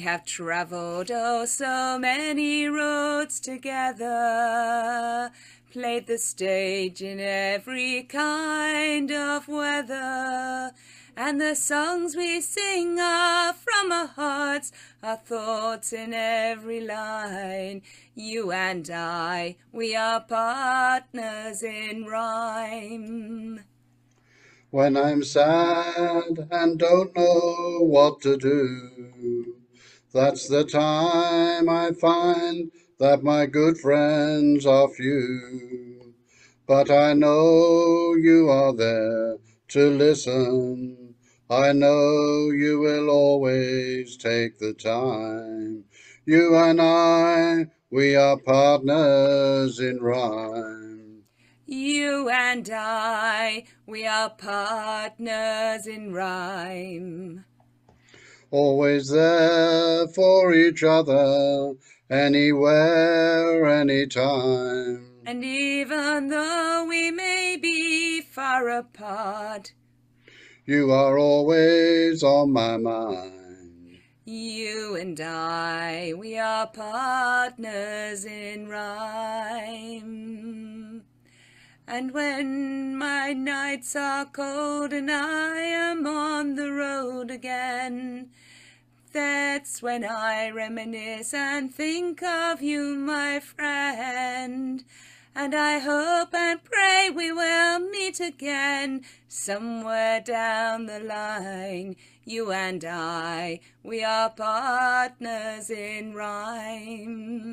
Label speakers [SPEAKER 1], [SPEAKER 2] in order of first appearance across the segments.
[SPEAKER 1] have travelled oh so many roads together, played the stage in every kind of weather, and the songs we sing are from our hearts, our thoughts in every line. You and I, we are partners in rhyme.
[SPEAKER 2] When I'm sad and don't know what to do, that's the time I find that my good friends are few. But I know you are there to listen. I know you will always take the time. You and I, we are partners in rhyme.
[SPEAKER 1] You and I, we are partners in rhyme.
[SPEAKER 2] Always there for each other, anywhere, anytime.
[SPEAKER 1] And even though we may be far apart,
[SPEAKER 2] you are always on my mind.
[SPEAKER 1] You and I, we are partners in rhyme. And when my nights are cold and I am on the road again, that's when I reminisce and think of you, my friend. And I hope and pray we will meet again somewhere down the line. You and I, we are partners in rhyme.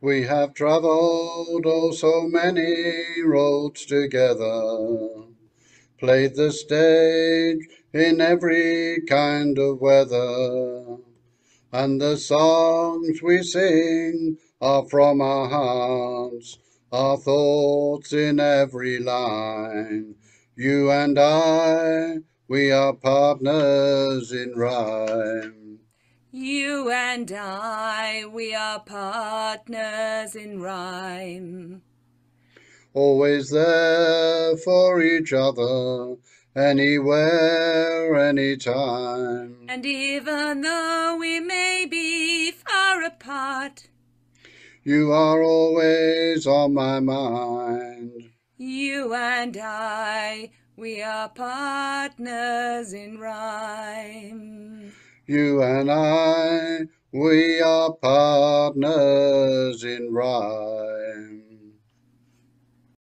[SPEAKER 2] We have travelled oh so many roads together, played the stage in every kind of weather, and the songs we sing are from our hearts, our thoughts in every line. You and I, we are partners in rhyme.
[SPEAKER 1] You and I, we are partners in rhyme.
[SPEAKER 2] Always there for each other, anywhere, anytime.
[SPEAKER 1] And even though we may be far apart,
[SPEAKER 2] you are always on my mind.
[SPEAKER 1] You and I, we are partners in rhyme.
[SPEAKER 2] You and I, we are partners in rhyme.